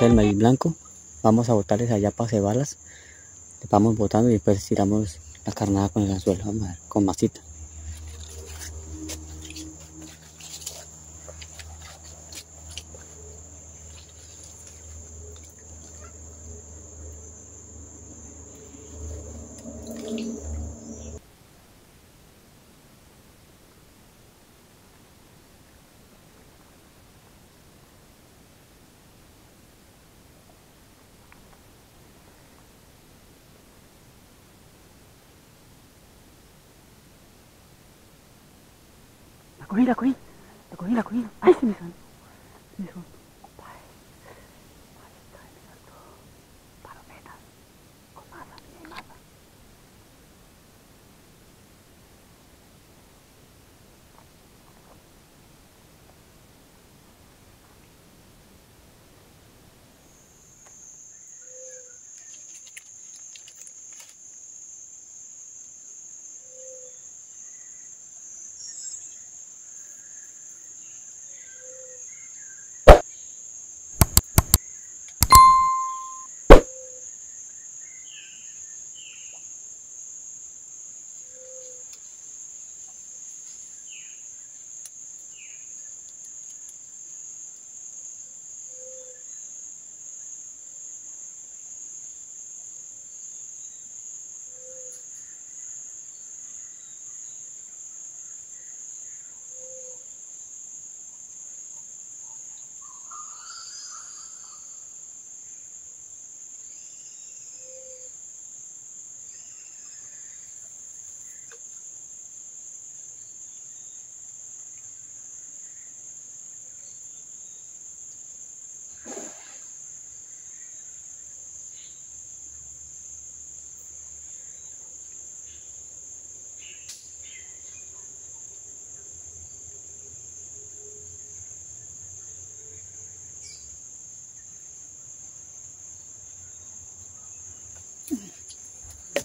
El maíz blanco. Vamos a botarles allá para cebarlas. Le vamos botando y después tiramos la carnada con el anzuelo. Vamos a ver, con masita. La cogí, la cogí. La cogí, la cogí. Ay, se me son. Se me son. Ay, paleta de gato. Palometas. Con masa, tiene masa.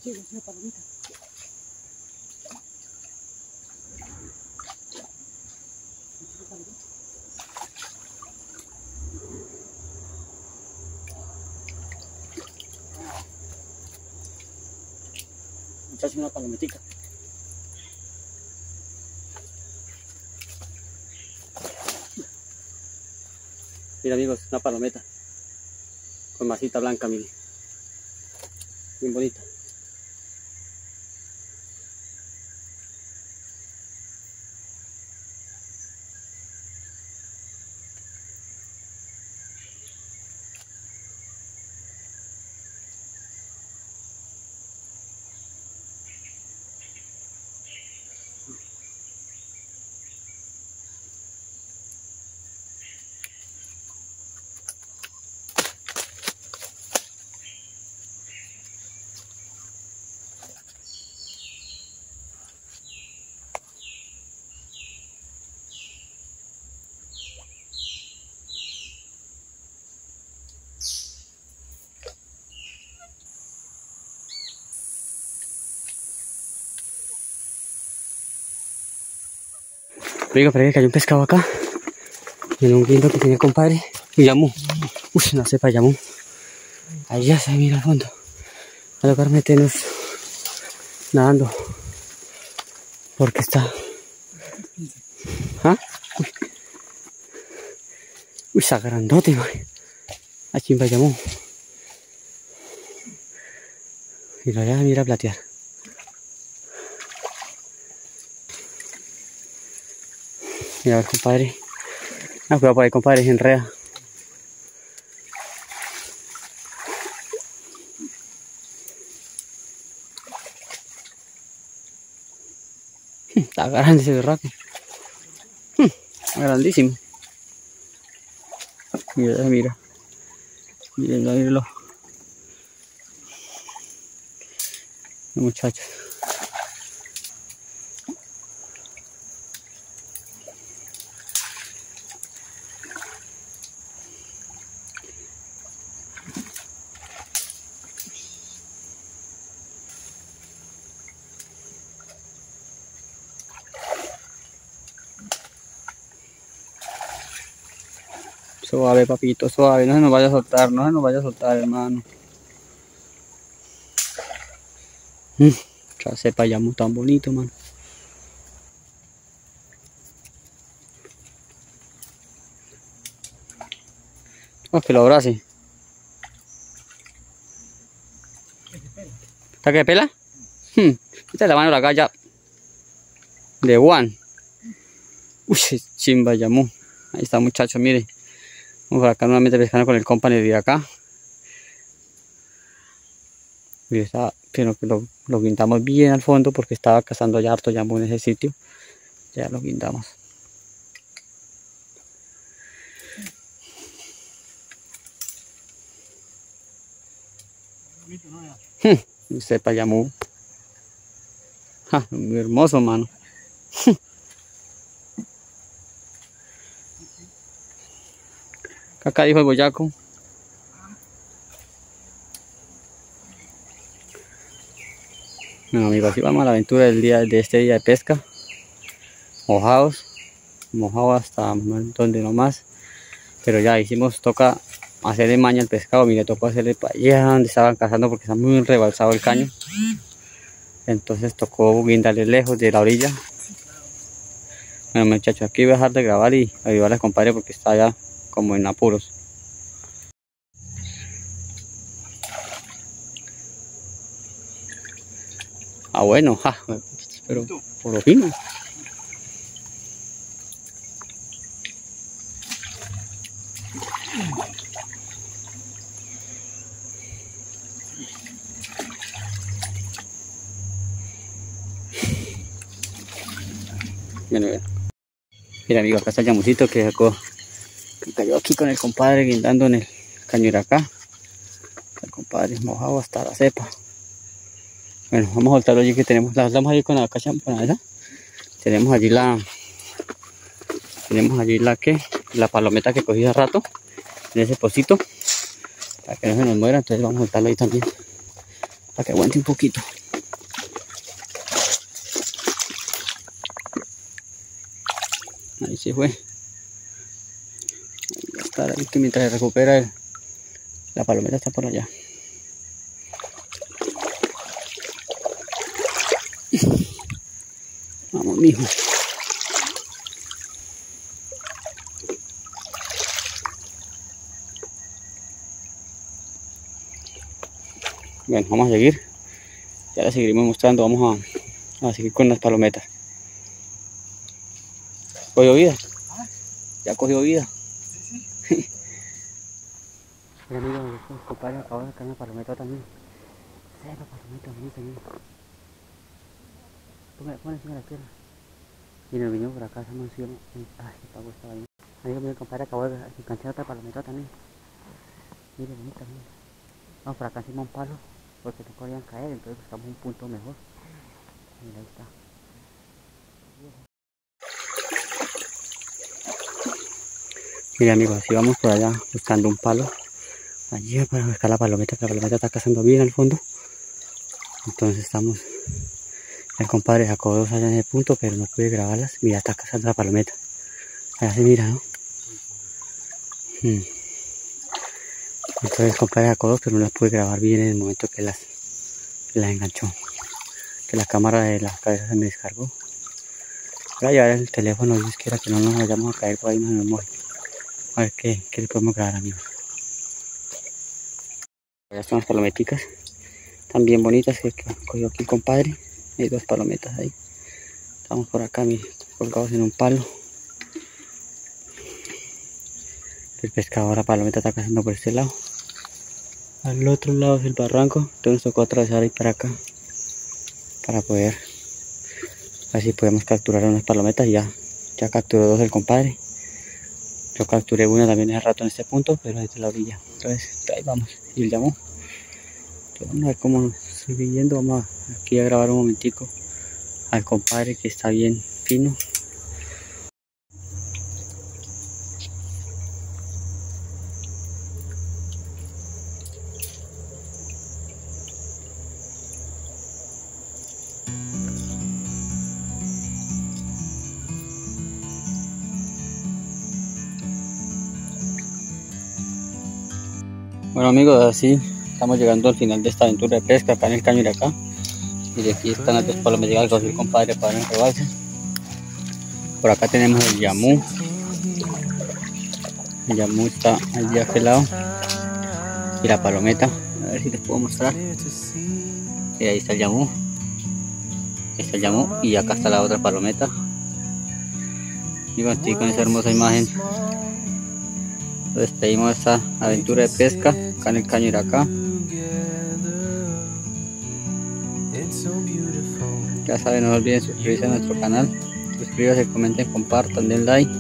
Llega, una palomita. Echarse una palometica. Mira amigos, una palometa. Con masita blanca, mire. Bien bonita. Oiga, parece que cayó un pescado acá. En un guindo que tenía compadre. Y llamó. Uy, no sepa, llamó. Allá se mira al fondo. A tocar meternos nadando. Porque está. ¿Ah? Uy. Uy, está grandote, man. Aquí en Bayamón. Mira, allá mira a platear. Mira, ver, compadre. Ah, cuidado por ahí, compadre, se enreda. Está grande ese berraco. Grandísimo. Mira, mira. Mírenlo, mírenlo. Muchachos. Suave, papito, suave. No se nos vaya a soltar, no se nos vaya a soltar, hermano. Mm, ya llamo tan bonito, mano. Oh, que lo abrace. ¿Está que pela? Hmm. Esta es la mano de la galla de Juan. Uy, chimba llamó. Ahí está muchacho, mire. Vamos acá nuevamente pescando con el company de acá. Y está, pero lo, lo guindamos bien al fondo porque estaba cazando ya harto llamó en ese sitio. Ya lo guindamos. Hmm, sepa llamó. Ja, muy hermoso, mano. Acá dijo el boyaco. Bueno amigos, así vamos a la aventura del día de este día de pesca. Mojados. Mojados hasta donde no más. Pero ya hicimos, toca hacerle maña al pescado. Mire, tocó hacerle para allá donde estaban cazando porque está muy rebalsado el caño. Entonces tocó guindarle lejos de la orilla. Bueno muchachos, aquí voy a dejar de grabar y ayudarles compadre porque está ya como en apuros. Ah, bueno, ja, pero por lo fino. Bueno, Mira amigos, acá está el llamucito que sacó cayó aquí con el compadre guindando en el caño acá. El compadre mojado hasta la cepa. Bueno, vamos a soltarlo allí que tenemos. La damos ahí con la cacha esa. Tenemos allí la. Tenemos allí la que. La palometa que cogí hace rato. En ese pocito. Para que no se nos muera. Entonces vamos a soltarlo ahí también. Para que aguante un poquito. Ahí se fue que mientras recupera el, la palometa está por allá. Vamos, mijo. Bueno, vamos a seguir. Ya la seguiremos mostrando. Vamos a seguir con las palometas. ¿Cogió vida? Ya cogió vida. Mira amigos, estos compadres acabo de sacar una palometa también. Cero palometa, bonita, mira. Ponga, ponga encima de la pierna. Y nos vinimos por acá, se me encima. Ay, qué pago estaba ahí. Amigo mío, compadre, acabo de enganchar otra palometa también. Mire, bonita, mira. Vamos por acá encima un palo, porque no podían caer, entonces buscamos un punto mejor. Mira, ahí está. Mira amigos, así vamos por allá buscando un palo. Allí para buscar la palometa, que la palometa está cazando bien al fondo. Entonces estamos... El compadre sacó dos allá en el punto, pero no pude grabarlas. Mira, está cazando la palometa. Allá se mira, ¿no? Hmm. Entonces el compadre sacó dos, pero no las pude grabar bien en el momento que las, las enganchó. Que la cámara de la cabeza se me descargó. Voy a llevar el teléfono, Dios quiera que no nos vayamos a caer por ahí, no nos. A ver qué, qué le podemos grabar, amigos. Ya están las palometicas. Bien bonitas que cogió aquí el compadre. Hay dos palometas ahí. Estamos por acá, colgados en un palo. El pescador, la palometa está cazando por este lado. Al otro lado es el barranco. Entonces nos tocó atravesar ahí para acá. Para poder. Así podemos capturar unas palometas. Ya, ya capturó dos el compadre. Yo capturé una también hace rato en este punto, pero desde la orilla. Entonces, ahí vamos. Y el llamó. Entonces, vamos a ver cómo sigue yendo. Vamos aquí a grabar un momentico al compadre que está bien fino. Bueno amigos, así estamos llegando al final de esta aventura de pesca acá en el caño de acá. Y de aquí están las dos palomas algo, el compadre para enredarse. Por acá tenemos el yamú. El yamú está allí de aquel lado. Y la palometa. A ver si les puedo mostrar. Y ahí está el yamú. Está el yamú. Y acá está la otra palometa. Y bueno, con esa hermosa imagen despedimos esta aventura de pesca acá en el caño de acá. Ya saben, no olviden suscribirse a nuestro canal. Suscríbanse, comenten, compartan, den like.